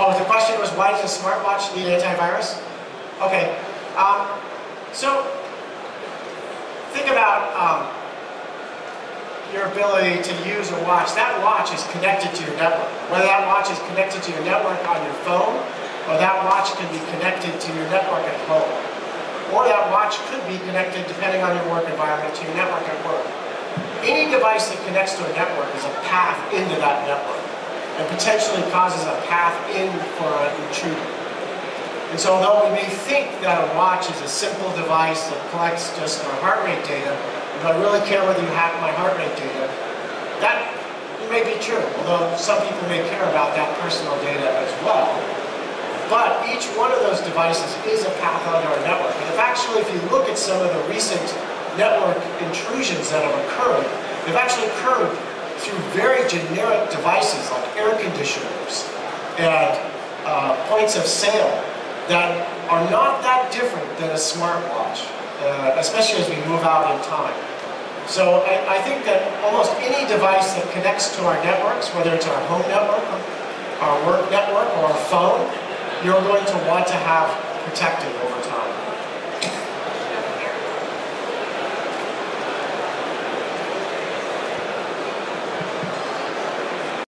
Oh, the question was why does a smartwatch need antivirus? Okay, um, so think about um, your ability to use a watch. That watch is connected to your network. Whether that watch is connected to your network on your phone, or that watch can be connected to your network at home. Or that watch could be connected, depending on your work environment, to your network at work. Any device that connects to a network is a path into that network and potentially causes a path in for an intruder. And so although we may think that a watch is a simple device that collects just our heart rate data, if I really care whether you hack my heart rate data, that may be true, although some people may care about that personal data as well. But each one of those devices is a path onto our network. And if actually, if you look at some of the recent network intrusions that have occurred, they've actually occurred through very generic devices like air conditioners and uh, points of sale that are not that different than a smartwatch, uh, especially as we move out in time. So I, I, think that almost any device that connects to our networks, whether it's our home network, our work network, or our phone, you're going to want to have protected over